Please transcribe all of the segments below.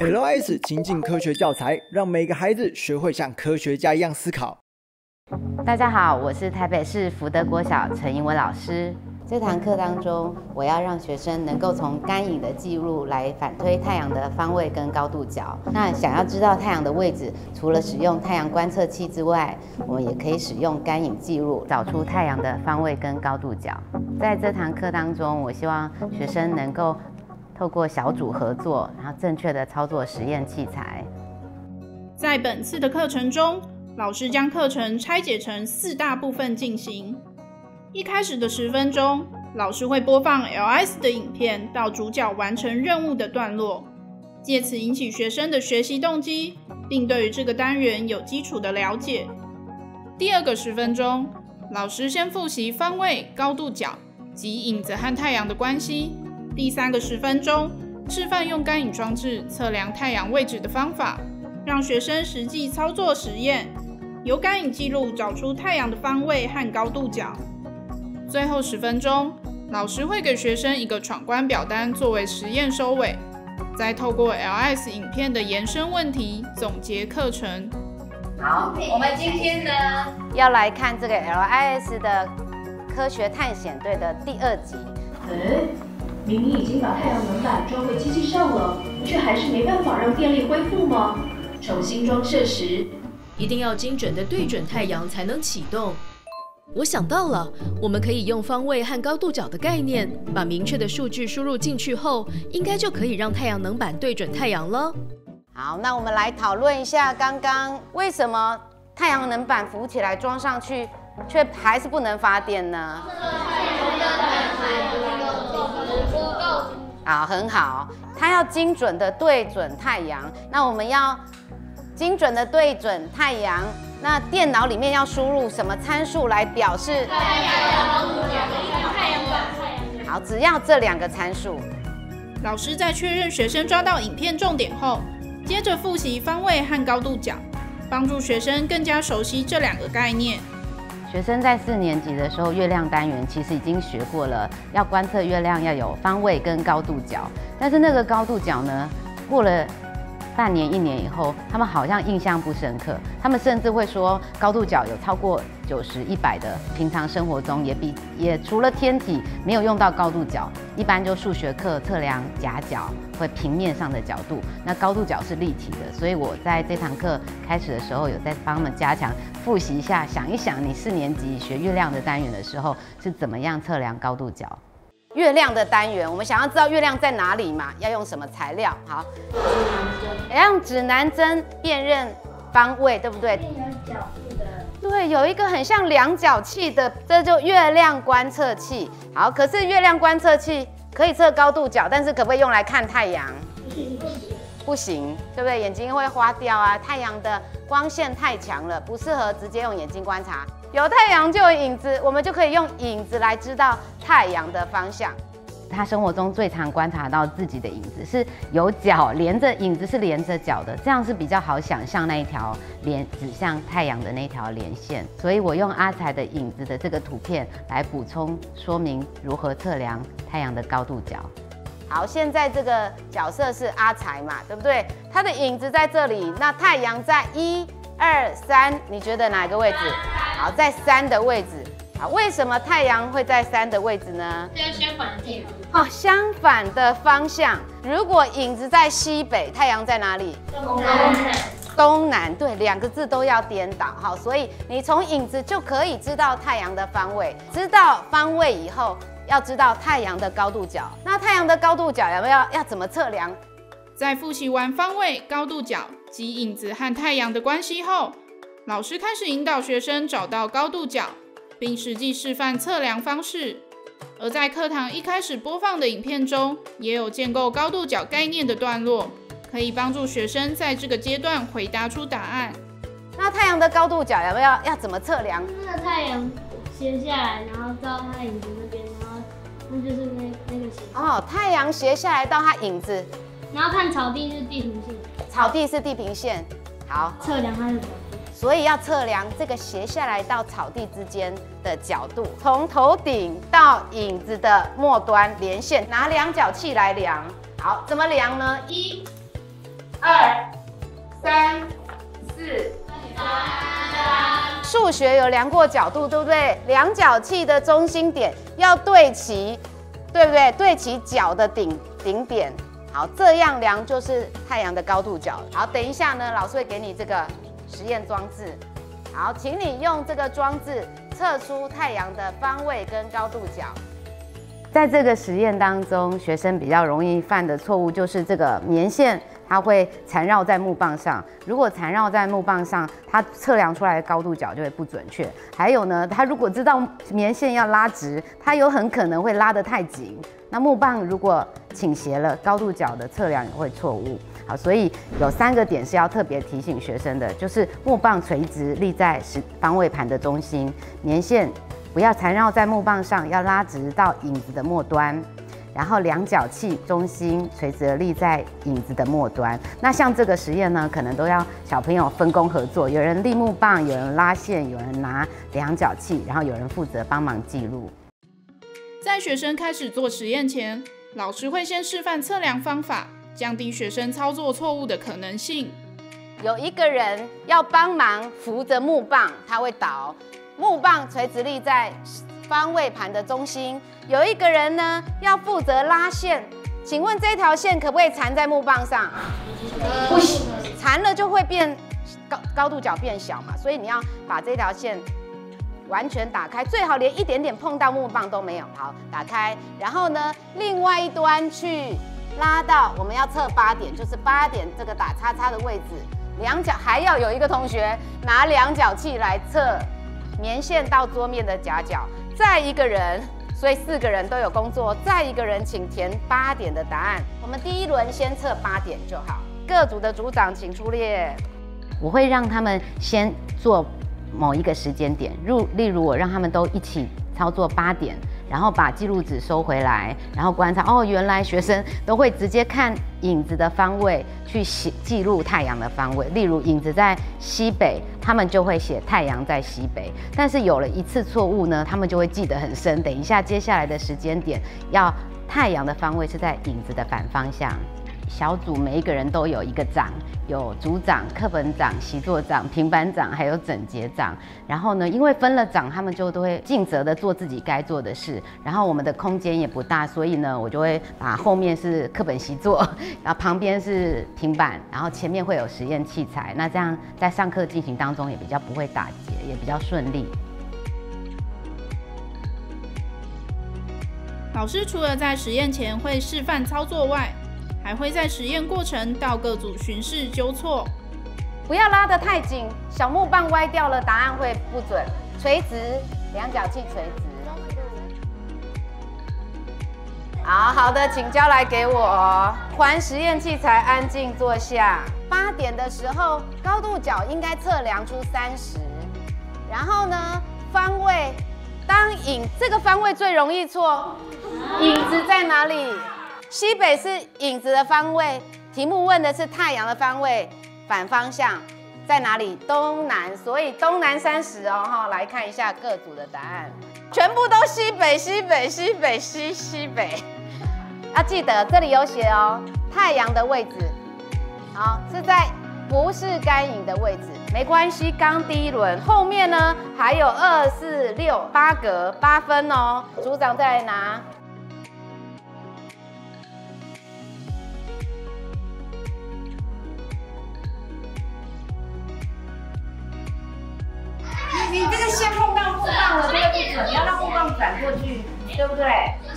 LS 情境科学教材，让每个孩子学会像科学家一样思考。大家好，我是台北市福德国小陈英文老师。这堂课当中，我要让学生能够从干影的记录来反推太阳的方位跟高度角。那想要知道太阳的位置，除了使用太阳观测器之外，我们也可以使用干影记录，找出太阳的方位跟高度角。在这堂课当中，我希望学生能够透过小组合作，然后正确的操作实验器材。在本次的课程中，老师将课程拆解成四大部分进行。一开始的十分钟，老师会播放 LS 的影片到主角完成任务的段落，借此引起学生的学习动机，并对于这个单元有基础的了解。第二个十分钟，老师先复习方位、高度角及影子和太阳的关系。第三个十分钟，示范用干影装置测量太阳位置的方法，让学生实际操作实验，由干影记录找出太阳的方位和高度角。最后十分钟，老师会给学生一个闯关表单作为实验收尾，再透过 LS 影片的延伸问题总结课程。好，我们今天呢要来看这个 LIS 的科学探险队的第二集。哎，明明已经把太阳能板装回机器上了，却还是没办法让电力恢复吗？重新装设时，一定要精准的对准太阳才能启动。我想到了，我们可以用方位和高度角的概念，把明确的数据输入进去后，应该就可以让太阳能板对准太阳了。好，那我们来讨论一下，刚刚为什么太阳能板浮起来装上去，却还是不能发电呢？好，很好，它要精准的对准太阳。那我们要精准的对准太阳。那电脑里面要输入什么参数来表示？太阳好，只要这两个参数。老师在确认学生抓到影片重点后，接着复习方位和高度角，帮助学生更加熟悉这两个概念。学生在四年级的时候，月亮单元其实已经学过了，要观测月亮要有方位跟高度角，但是那个高度角呢，过了。半年一年以后，他们好像印象不深刻。他们甚至会说高度角有超过九十一百的，平常生活中也比也除了天体没有用到高度角，一般就数学课测量夹角或平面上的角度。那高度角是立体的，所以我在这堂课开始的时候有在帮他们加强复习一下，想一想你四年级学月亮的单元的时候是怎么样测量高度角。月亮的单元，我们想要知道月亮在哪里嘛？要用什么材料？好，指南针用指南针辨认方位，对不对？有角度的对，有一个很像量角器的，这就月亮观测器。好，可是月亮观测器可以测高度角，但是可不可以用来看太阳？不行，对不对？眼睛会花掉啊！太阳的光线太强了，不适合直接用眼睛观察。有太阳就有影子，我们就可以用影子来知道太阳的方向。他生活中最常观察到自己的影子是有脚连着，影子是连着脚的，这样是比较好想象那一条连指向太阳的那条连线。所以我用阿才的影子的这个图片来补充说明如何测量太阳的高度角。好，现在这个角色是阿才嘛，对不对？他的影子在这里，那太阳在一二三，你觉得哪个位置？好，在三的位置。好，为什么太阳会在三的位置呢？这样相反的地方。哦，相反的方向。如果影子在西北，太阳在哪里？东南。东南，对，两个字都要颠倒。好，所以你从影子就可以知道太阳的方位。知道方位以后，要知道太阳的高度角。那太阳的高度角有没有要怎么测量？在复习完方位、高度角及影子和太阳的关系后。老师开始引导学生找到高度角，并实际示范测量方式。而在课堂一开始播放的影片中，也有建构高度角概念的段落，可以帮助学生在这个阶段回答出答案。那太阳的高度角要不要要怎么测量？那个太阳斜下来，然后到它影子那边，然后那就是那那个斜。哦，太阳斜下来到它影子，然后看草地是地平线。草地是地平线，好，测量它的。所以要测量这个斜下来到草地之间的角度，从头顶到影子的末端连线，拿量角器来量。好，怎么量呢？一、二、三、四。三数学有量过角度，对不对？量角器的中心点要对齐，对不对？对齐角的顶顶点。好，这样量就是太阳的高度角。好，等一下呢，老师会给你这个实验装置。好，请你用这个装置测出太阳的方位跟高度角。在这个实验当中，学生比较容易犯的错误就是这个棉线它会缠绕在木棒上。如果缠绕在木棒上，它测量出来的高度角就会不准确。还有呢，它如果知道棉线要拉直，它有很可能会拉得太紧。那木棒如果倾斜了，高度角的测量也会错误。好，所以有三个点是要特别提醒学生的，就是木棒垂直立在十方位盘的中心，棉线。不要缠绕在木棒上，要拉直到影子的末端，然后量角器中心垂直立在影子的末端。那像这个实验呢，可能都要小朋友分工合作，有人立木棒，有人拉线，有人拿量角器，然后有人负责帮忙记录。在学生开始做实验前，老师会先示范测量方法，降低学生操作错误的可能性。有一个人要帮忙扶着木棒，他会倒。木棒垂直立在方位盘的中心，有一个人呢要负责拉线，请问这条线可不可以缠在木棒上？不行，缠了就会变高高度角变小嘛，所以你要把这条线完全打开，最好连一点点碰到木棒都没有。好，打开，然后呢，另外一端去拉到我们要测八点，就是八点这个打叉叉的位置，两角还要有一个同学拿量角器来测。棉线到桌面的夹角，再一个人，所以四个人都有工作。再一个人，请填八点的答案。我们第一轮先测八点就好。各组的组长请出列。我会让他们先做某一个时间点，如例如我让他们都一起操作八点。然后把记录纸收回来，然后观察哦，原来学生都会直接看影子的方位去写记录太阳的方位。例如影子在西北，他们就会写太阳在西北。但是有了一次错误呢，他们就会记得很深。等一下接下来的时间点，要太阳的方位是在影子的反方向。小组每一个人都有一个长，有组长、课本长、习作长、平板长，还有整洁长。然后呢，因为分了长，他们就都会尽责的做自己该做的事。然后我们的空间也不大，所以呢，我就会把后面是课本习作，然后旁边是平板，然后前面会有实验器材。那这样在上课进行当中也比较不会打结，也比较顺利。老师除了在实验前会示范操作外，还会在实验过程到各组巡视纠错，不要拉得太紧，小木棒歪掉了，答案会不准。垂直，量角器垂直。好好的，请交来给我。还实验器材，安静坐下。八点的时候，高度角应该测量出三十。然后呢，方位，当影这个方位最容易错，影子在哪里？西北是影子的方位，题目问的是太阳的方位，反方向在哪里？东南，所以东南三十哦，哈，来看一下各组的答案，全部都西北，西北，西北，西西北。要记得这里有写哦，太阳的位置，好是在不是干影的位置，没关系，刚第一轮，后面呢还有二四六八格八分哦，组长再来拿。转过去，对不对？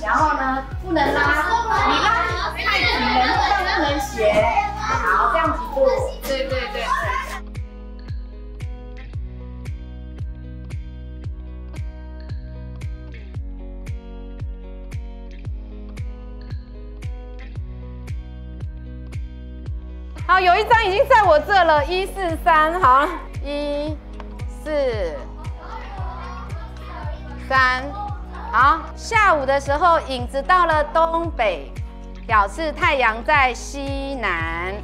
然后呢，不能拉，你拉太紧了，木棒不能斜。好，这样子做。对对对。好，有一张已经在我这了，一四三，好，一。四三，好。下午的时候，影子到了东北，表示太阳在西南。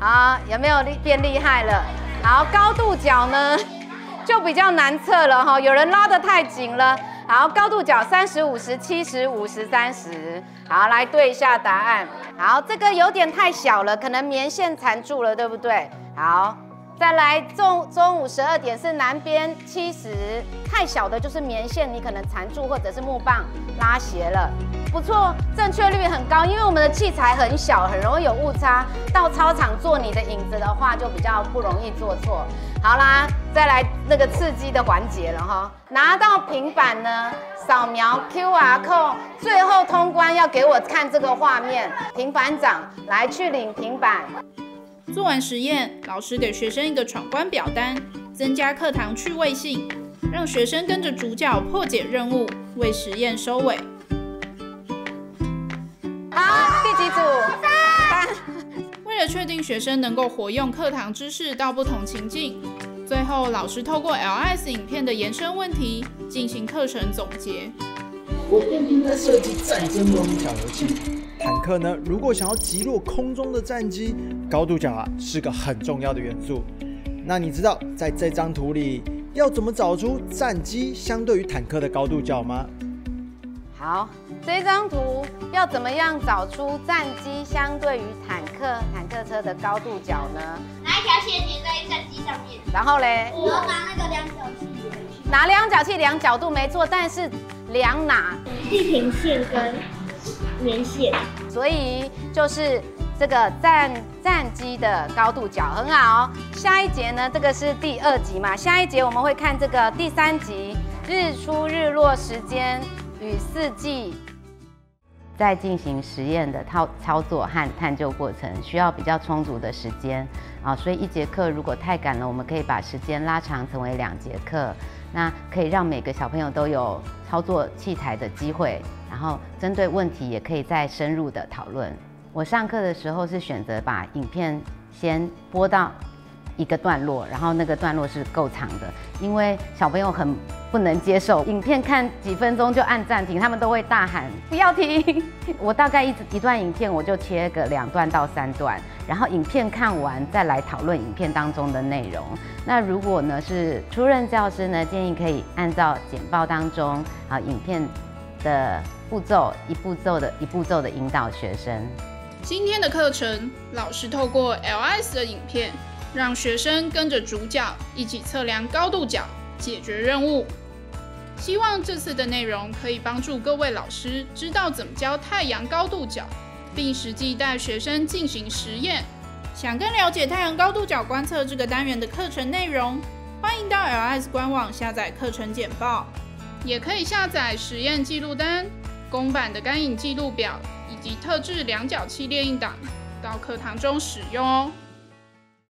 好，有没有厉变厉害了？好，高度角呢，就比较难测了哈。有人拉得太紧了。好，高度角三十五十七十五十三十。好，来对一下答案。好，这个有点太小了，可能棉线缠住了，对不对？好，再来中中午十二点是南边七十，太小的就是棉线，你可能缠住或者是木棒拉斜了。不错，正确率很高，因为我们的器材很小，很容易有误差。到操场做你的影子的话，就比较不容易做错。好啦，再来那个刺激的环节了哈。拿到平板呢，扫描 QR code，最后通关要给我看这个画面。平板长来去领平板。做完实验，老师给学生一个闯关表单，增加课堂趣味性，让学生跟着主角破解任务，为实验收尾。好，第几组？三。为了确定学生能够活用课堂知识到不同情境，最后老师透过 LS 影片的延伸问题进行课程总结。我偏偏在设计战争模拟小游戏。坦克呢，如果想要击落空中的战机，高度角啊是个很重要的元素。那你知道在这张图里要怎么找出战机相对于坦克的高度角吗？好，这张图要怎么样找出战机相对于坦克、坦克车的高度角呢？拿一条线粘在战机上面，然后嘞？我要拿那个量角器拿量角器量角度没错，但是量哪？地平线跟棉线。所以就是这个站战机的高度角很好。下一节呢，这个是第二集嘛？下一节我们会看这个第三集日出日落时间。与四季在进行实验的操操作和探究过程，需要比较充足的时间啊，所以一节课如果太赶了，我们可以把时间拉长成为两节课，那可以让每个小朋友都有操作器材的机会，然后针对问题也可以再深入的讨论。我上课的时候是选择把影片先播到。一个段落，然后那个段落是够长的，因为小朋友很不能接受影片看几分钟就按暂停，他们都会大喊不要停。我大概一一段影片我就切个两段到三段，然后影片看完再来讨论影片当中的内容。那如果呢是初任教师呢，建议可以按照简报当中啊影片的步骤，一步骤的一步骤的引导学生。今天的课程，老师透过 LS 的影片。让学生跟着主角一起测量高度角，解决任务。希望这次的内容可以帮助各位老师知道怎么教太阳高度角，并实际带学生进行实验。想更了解太阳高度角观测这个单元的课程内容，欢迎到 LS 官网下载课程简报，也可以下载实验记录单、公版的干影记录表以及特制量角器列印档，到课堂中使用哦。